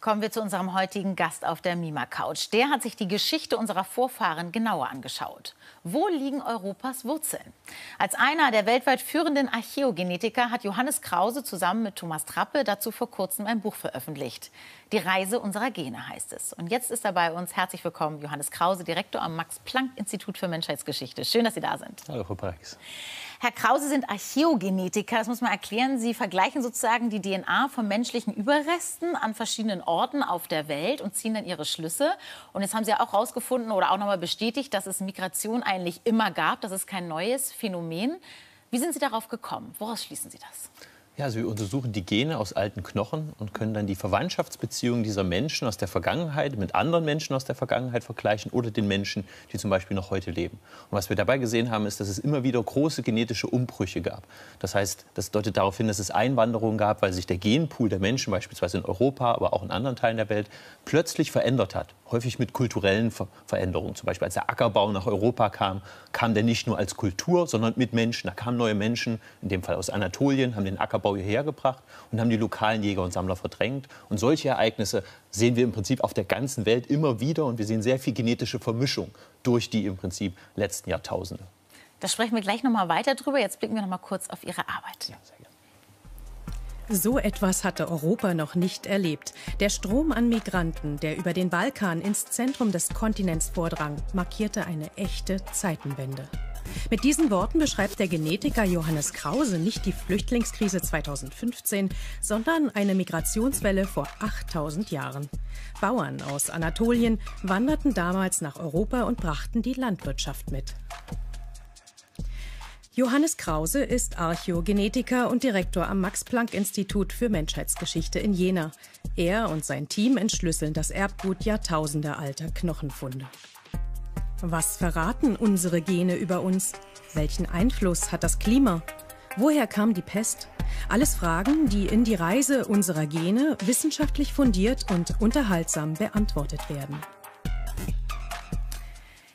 Kommen wir zu unserem heutigen Gast auf der Mima Couch. Der hat sich die Geschichte unserer Vorfahren genauer angeschaut. Wo liegen Europas Wurzeln? Als einer der weltweit führenden Archäogenetiker hat Johannes Krause zusammen mit Thomas Trappe dazu vor kurzem ein Buch veröffentlicht. Die Reise unserer Gene heißt es. Und jetzt ist er bei uns. Herzlich willkommen, Johannes Krause, Direktor am Max-Planck-Institut für Menschheitsgeschichte. Schön, dass Sie da sind. Hallo, Frau Parks. Herr Krause sind Archäogenetiker, das muss man erklären. Sie vergleichen sozusagen die DNA von menschlichen Überresten an verschiedenen Orten auf der Welt und ziehen dann ihre Schlüsse. Und jetzt haben Sie auch herausgefunden oder auch nochmal bestätigt, dass es Migration eigentlich immer gab. Das ist kein neues Phänomen. Wie sind Sie darauf gekommen? Woraus schließen Sie das? Ja, also wir untersuchen die Gene aus alten Knochen und können dann die Verwandtschaftsbeziehungen dieser Menschen aus der Vergangenheit mit anderen Menschen aus der Vergangenheit vergleichen oder den Menschen, die zum Beispiel noch heute leben. Und was wir dabei gesehen haben, ist, dass es immer wieder große genetische Umbrüche gab. Das heißt, das deutet darauf hin, dass es Einwanderungen gab, weil sich der Genpool der Menschen beispielsweise in Europa, aber auch in anderen Teilen der Welt plötzlich verändert hat häufig mit kulturellen Ver Veränderungen. Zum Beispiel als der Ackerbau nach Europa kam, kam der nicht nur als Kultur, sondern mit Menschen. Da kamen neue Menschen, in dem Fall aus Anatolien, haben den Ackerbau hierher gebracht und haben die lokalen Jäger und Sammler verdrängt. Und solche Ereignisse sehen wir im Prinzip auf der ganzen Welt immer wieder und wir sehen sehr viel genetische Vermischung durch die im Prinzip letzten Jahrtausende. Da sprechen wir gleich noch mal weiter drüber. Jetzt blicken wir noch mal kurz auf Ihre Arbeit. Ja, sehr gerne. So etwas hatte Europa noch nicht erlebt. Der Strom an Migranten, der über den Balkan ins Zentrum des Kontinents vordrang, markierte eine echte Zeitenwende. Mit diesen Worten beschreibt der Genetiker Johannes Krause nicht die Flüchtlingskrise 2015, sondern eine Migrationswelle vor 8000 Jahren. Bauern aus Anatolien wanderten damals nach Europa und brachten die Landwirtschaft mit. Johannes Krause ist Archäogenetiker und Direktor am Max-Planck-Institut für Menschheitsgeschichte in Jena. Er und sein Team entschlüsseln das Erbgut jahrtausendealter Knochenfunde. Was verraten unsere Gene über uns? Welchen Einfluss hat das Klima? Woher kam die Pest? Alles Fragen, die in die Reise unserer Gene wissenschaftlich fundiert und unterhaltsam beantwortet werden.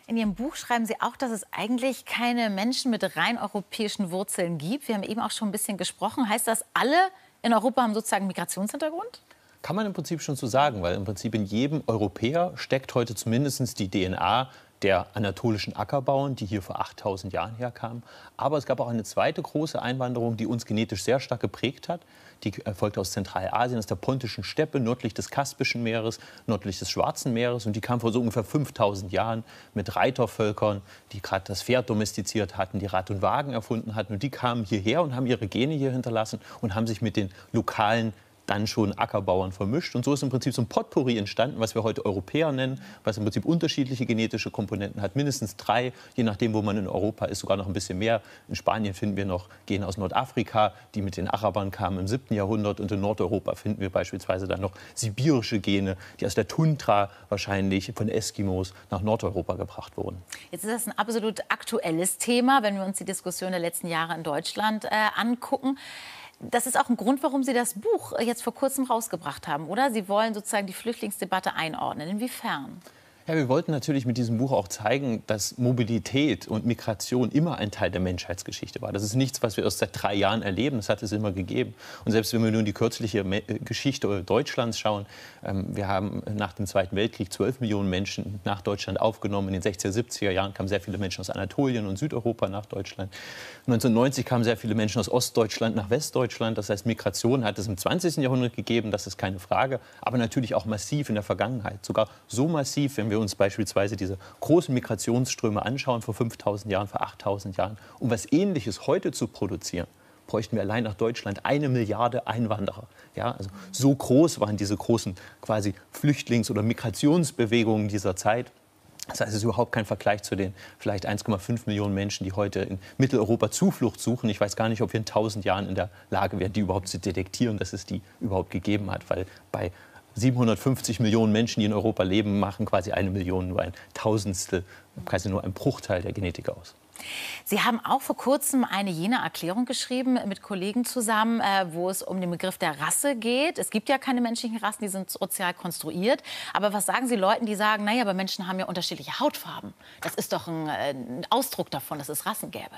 In Ihrem Buch schreiben Sie auch, dass es eigentlich keine Menschen mit rein europäischen Wurzeln gibt. Wir haben eben auch schon ein bisschen gesprochen. Heißt das, alle in Europa haben sozusagen Migrationshintergrund? Kann man im Prinzip schon so sagen, weil im Prinzip in jedem Europäer steckt heute zumindest die DNA der anatolischen Ackerbauern, die hier vor 8000 Jahren herkamen. Aber es gab auch eine zweite große Einwanderung, die uns genetisch sehr stark geprägt hat. Die erfolgte aus Zentralasien, aus der pontischen Steppe, nördlich des Kaspischen Meeres, nördlich des Schwarzen Meeres. Und die kam vor so ungefähr 5000 Jahren mit Reitervölkern, die gerade das Pferd domestiziert hatten, die Rad und Wagen erfunden hatten. Und die kamen hierher und haben ihre Gene hier hinterlassen und haben sich mit den lokalen dann schon Ackerbauern vermischt. Und so ist im Prinzip so ein Potpourri entstanden, was wir heute Europäer nennen, was im Prinzip unterschiedliche genetische Komponenten hat. Mindestens drei, je nachdem, wo man in Europa ist, sogar noch ein bisschen mehr. In Spanien finden wir noch Gene aus Nordafrika, die mit den Arabern kamen im 7. Jahrhundert. Und in Nordeuropa finden wir beispielsweise dann noch sibirische Gene, die aus der Tundra wahrscheinlich von Eskimos nach Nordeuropa gebracht wurden. Jetzt ist das ein absolut aktuelles Thema, wenn wir uns die Diskussion der letzten Jahre in Deutschland äh, angucken. Das ist auch ein Grund, warum Sie das Buch jetzt vor kurzem rausgebracht haben, oder? Sie wollen sozusagen die Flüchtlingsdebatte einordnen. Inwiefern? Ja, wir wollten natürlich mit diesem Buch auch zeigen, dass Mobilität und Migration immer ein Teil der Menschheitsgeschichte war. Das ist nichts, was wir erst seit drei Jahren erleben. Das hat es immer gegeben. Und selbst wenn wir in die kürzliche äh, Geschichte Deutschlands schauen, ähm, wir haben nach dem Zweiten Weltkrieg 12 Millionen Menschen nach Deutschland aufgenommen. In den 60er, 70er Jahren kamen sehr viele Menschen aus Anatolien und Südeuropa nach Deutschland. 1990 kamen sehr viele Menschen aus Ostdeutschland nach Westdeutschland. Das heißt, Migration hat es im 20. Jahrhundert gegeben, das ist keine Frage. Aber natürlich auch massiv in der Vergangenheit. Sogar so massiv, wenn wir wir uns beispielsweise diese großen Migrationsströme anschauen, vor 5000 Jahren, vor 8000 Jahren, um was Ähnliches heute zu produzieren, bräuchten wir allein nach Deutschland eine Milliarde Einwanderer. Ja, also so groß waren diese großen quasi Flüchtlings- oder Migrationsbewegungen dieser Zeit. Das heißt, es ist überhaupt kein Vergleich zu den vielleicht 1,5 Millionen Menschen, die heute in Mitteleuropa Zuflucht suchen. Ich weiß gar nicht, ob wir in 1000 Jahren in der Lage wären, die überhaupt zu detektieren, dass es die überhaupt gegeben hat. Weil bei 750 Millionen Menschen, die in Europa leben, machen quasi eine Million, nur ein Tausendstel, quasi nur ein Bruchteil der Genetik aus. Sie haben auch vor kurzem eine jene Erklärung geschrieben mit Kollegen zusammen, äh, wo es um den Begriff der Rasse geht. Es gibt ja keine menschlichen Rassen, die sind sozial konstruiert. Aber was sagen Sie Leuten, die sagen, naja, aber Menschen haben ja unterschiedliche Hautfarben? Das ist doch ein, äh, ein Ausdruck davon, dass es Rassen gäbe.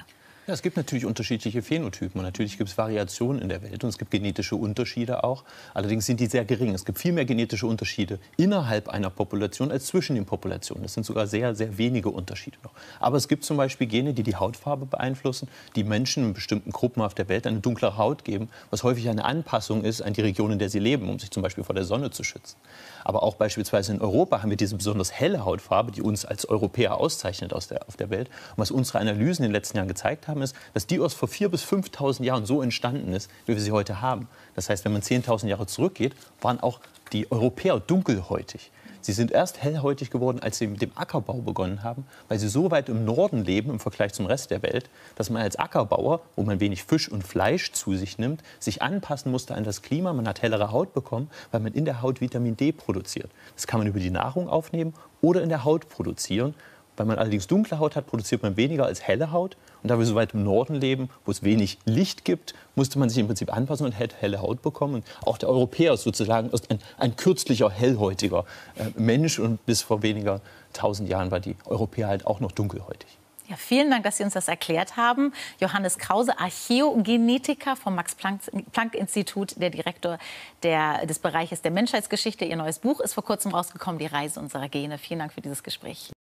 Ja, es gibt natürlich unterschiedliche Phänotypen und natürlich gibt es Variationen in der Welt und es gibt genetische Unterschiede auch. Allerdings sind die sehr gering. Es gibt viel mehr genetische Unterschiede innerhalb einer Population als zwischen den Populationen. Das sind sogar sehr, sehr wenige Unterschiede noch. Aber es gibt zum Beispiel Gene, die die Hautfarbe beeinflussen, die Menschen in bestimmten Gruppen auf der Welt eine dunklere Haut geben, was häufig eine Anpassung ist an die Region, in der sie leben, um sich zum Beispiel vor der Sonne zu schützen. Aber auch beispielsweise in Europa haben wir diese besonders helle Hautfarbe, die uns als Europäer auszeichnet aus der, auf der Welt. Und was unsere Analysen in den letzten Jahren gezeigt haben, haben, ist, dass die erst vor 4.000 bis 5.000 Jahren so entstanden ist, wie wir sie heute haben. Das heißt, wenn man 10.000 Jahre zurückgeht, waren auch die Europäer dunkelhäutig. Sie sind erst hellhäutig geworden, als sie mit dem Ackerbau begonnen haben, weil sie so weit im Norden leben im Vergleich zum Rest der Welt, dass man als Ackerbauer, wo man wenig Fisch und Fleisch zu sich nimmt, sich anpassen musste an das Klima. Man hat hellere Haut bekommen, weil man in der Haut Vitamin D produziert. Das kann man über die Nahrung aufnehmen oder in der Haut produzieren. Wenn man allerdings dunkle Haut hat, produziert man weniger als helle Haut. Und da wir so weit im Norden leben, wo es wenig Licht gibt, musste man sich im Prinzip anpassen und hätte helle Haut bekommen. Und auch der Europäer ist sozusagen ein, ein kürzlicher, hellhäutiger äh, Mensch. Und bis vor weniger tausend Jahren war die Europäer halt auch noch dunkelhäutig. Ja, vielen Dank, dass Sie uns das erklärt haben. Johannes Krause, Archäogenetiker vom Max-Planck-Institut, der Direktor der, des Bereiches der Menschheitsgeschichte. Ihr neues Buch ist vor kurzem rausgekommen, Die Reise unserer Gene. Vielen Dank für dieses Gespräch.